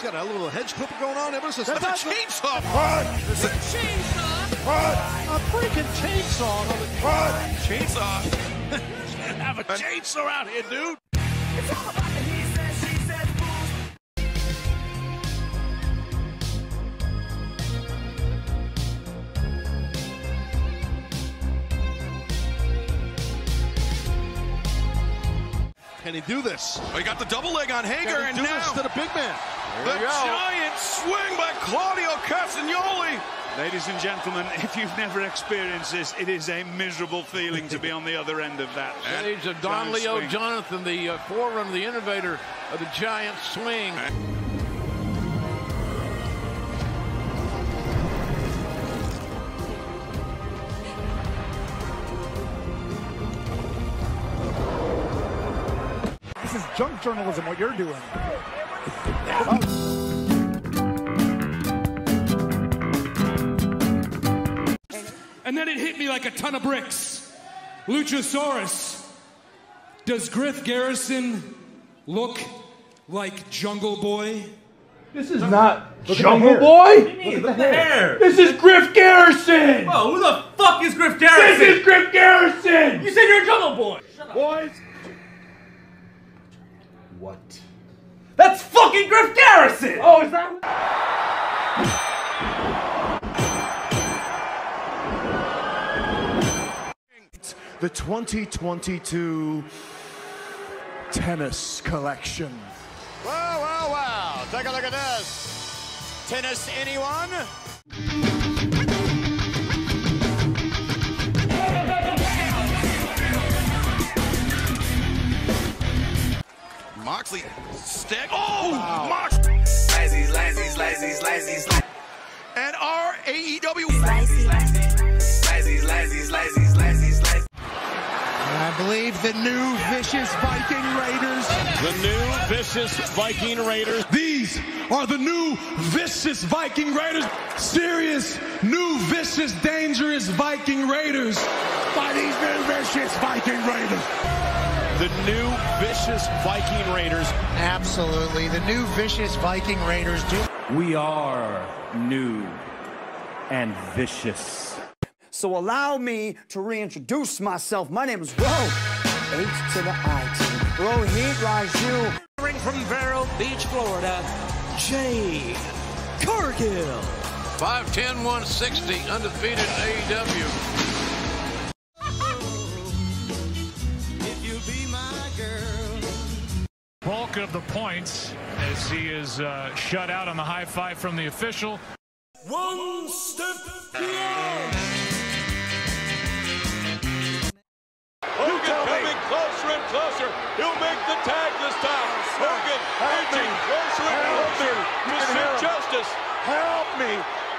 he's got a little hedge clipper going on. Ever since That's that's a chainsaw. It's a chainsaw. A freaking chainsaw. Chainsaw. Have a chainsaw out here, dude. Can he do this? He got the double leg on Hager, and do now this to the big man? the giant swing by Claudio Castagnoli. Ladies and gentlemen, if you've never experienced this, it is a miserable feeling to be on the other end of that. Stage of Don Leo swing. Jonathan, the uh, forerunner, the innovator of the giant swing. This junk journalism, what you're doing. And then it hit me like a ton of bricks. Luchasaurus. Does Griff Garrison look like Jungle Boy? This is not Look Jungle. Boy. Look at the hair. This is Griff Garrison. Oh, who the fuck is Griff Garrison? This is Griff Garrison. You said you're a Jungle Boy. Boys. What? That's fucking Griff Garrison. Oh, is that? The 2022 tennis collection. Wow, wow, wow. Take a look at this. Tennis, anyone? Moxley, stag. Oh, Moxley. Lazy, lazy, lazy, lazy, And our AEW. lazy, lazy, lazy, lazy, lazy. I believe the new vicious Viking Raiders. The new vicious Viking Raiders. These are the new vicious Viking Raiders. Serious, new, vicious, dangerous Viking Raiders. By these new vicious Viking Raiders. The new vicious Viking Raiders. Absolutely. The new vicious Viking Raiders do. We are new and vicious. So allow me to reintroduce myself. My name is Ro. H to the I team. Rohit Raju. Ring from Vero Beach, Florida, Jade Cargill. 5'10", 160, undefeated in AEW. Bulk of the points as he is uh, shut out on the high five from the official. One step beyond. Hogan coming closer and closer. He'll make the tag this time. Hogan inching closer and closer to Sid Justice. Help me!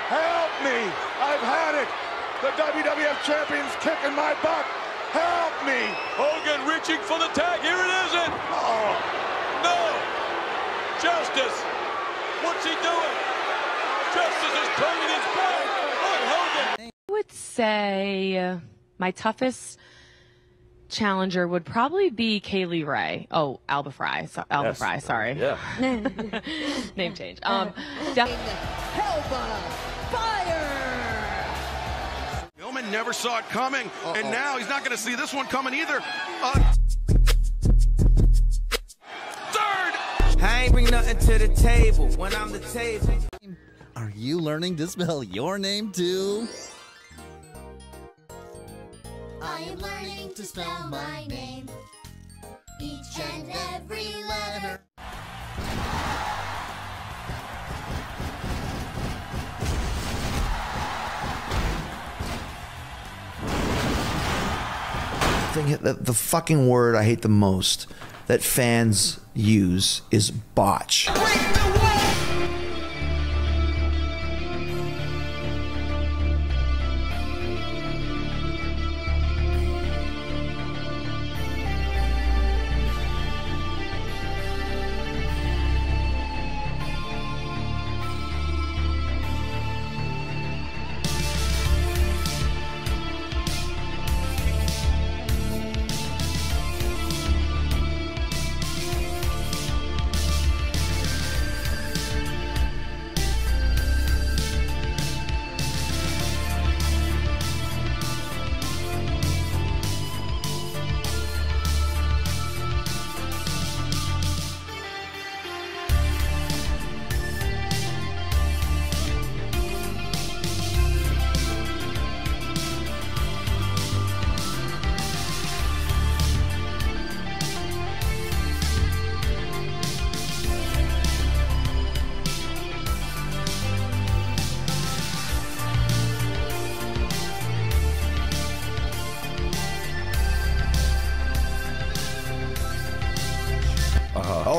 Help me! I've had it! The WWF champion's kicking my butt! Help me! Hogan reaching for the tag. Here it is. It. Oh, No. Justice. What's he doing? Justice is turning his back on Hogan. I would say uh, my toughest challenger would probably be Kay Lee Ray. Oh, Alba Fyre. So, Alba Yes. Fry, sorry. Yeah. Name change. Um, def- Millman never saw it coming, and now he's not going to see this one coming either. Uh, I ain't bring nothing to the table when I'm the table. Are you learning to spell your name too? I am learning to spell my name. Thing the, the fucking word I hate the most that fans use is botch.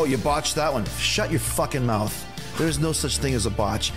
Oh, you botched that one. Shut your fucking mouth. There is no such thing as a botch.